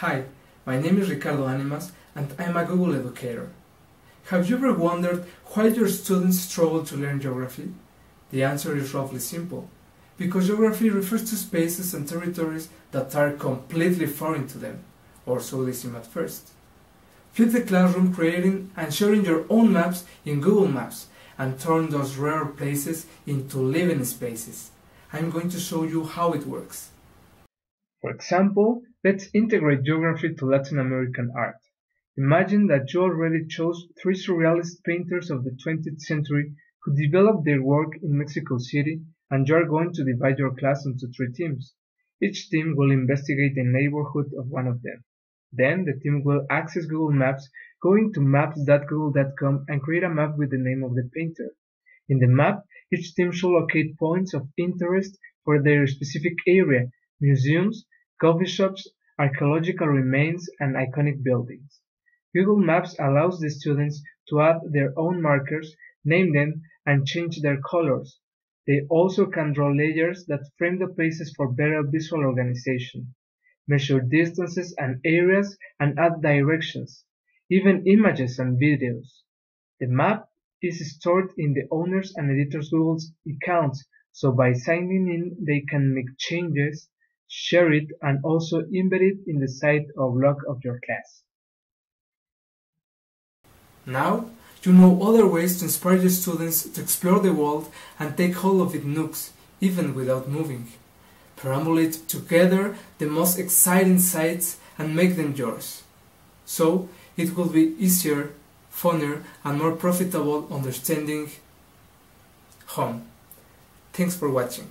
Hi, my name is Ricardo Animas and I'm a Google educator. Have you ever wondered why your students struggle to learn geography? The answer is roughly simple. Because geography refers to spaces and territories that are completely foreign to them, or so they seem at first. Flip the classroom creating and sharing your own maps in Google Maps and turn those rare places into living spaces. I'm going to show you how it works. For example, let's integrate geography to Latin American art. Imagine that you already chose three surrealist painters of the 20th century who developed their work in Mexico City and you are going to divide your class into three teams. Each team will investigate the neighborhood of one of them. Then the team will access Google Maps, going to maps.google.com and create a map with the name of the painter. In the map, each team should locate points of interest for their specific area, museums, coffee shops, archaeological remains, and iconic buildings. Google Maps allows the students to add their own markers, name them, and change their colors. They also can draw layers that frame the places for better visual organization, measure distances and areas, and add directions, even images and videos. The map is stored in the owner's and editor's Google accounts, so by signing in they can make changes, share it, and also embed it in the site or blog of your class. Now, you know other ways to inspire your students to explore the world and take hold of its nooks, even without moving. Perambulate together the most exciting sights and make them yours. So, it will be easier, funner, and more profitable understanding home. Thanks for watching.